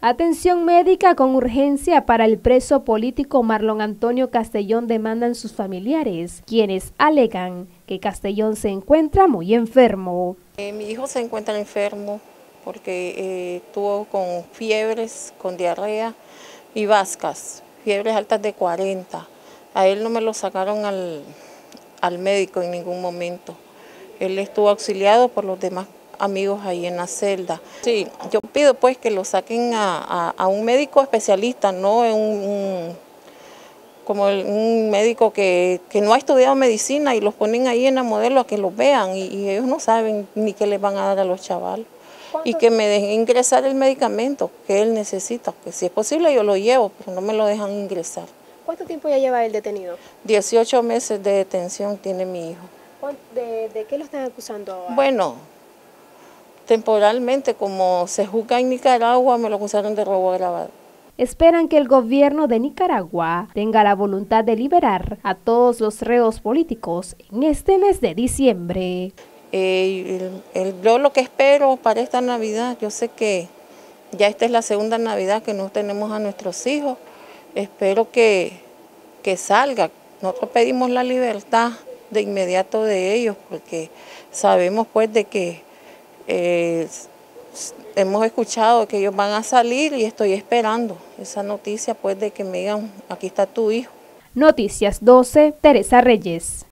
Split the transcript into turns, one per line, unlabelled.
Atención médica con urgencia para el preso político Marlon Antonio Castellón demandan sus familiares, quienes alegan que Castellón se encuentra muy enfermo.
Eh, mi hijo se encuentra enfermo porque eh, estuvo con fiebres, con diarrea y vascas, fiebres altas de 40. A él no me lo sacaron al, al médico en ningún momento. Él estuvo auxiliado por los demás amigos ahí en la celda. Sí, yo pido pues que lo saquen a, un médico especialista, no un, como un médico que, no ha estudiado medicina y los ponen ahí en la modelo a que los vean y, ellos no saben ni qué les van a dar a los chavales. Y que me dejen ingresar el medicamento que él necesita, que si es posible yo lo llevo, pero no me lo dejan ingresar.
¿Cuánto tiempo ya lleva el detenido?
18 meses de detención tiene mi hijo.
¿De, de qué lo están acusando?
Bueno, temporalmente, como se juzga en Nicaragua, me lo acusaron de robo agravado.
Esperan que el gobierno de Nicaragua tenga la voluntad de liberar a todos los reos políticos en este mes de diciembre.
Eh, yo lo que espero para esta Navidad, yo sé que ya esta es la segunda Navidad que no tenemos a nuestros hijos, espero que, que salga. Nosotros pedimos la libertad de inmediato de ellos porque sabemos pues de que eh, hemos escuchado que ellos van a salir y estoy esperando esa noticia pues de que me digan, aquí está tu hijo.
Noticias 12, Teresa Reyes.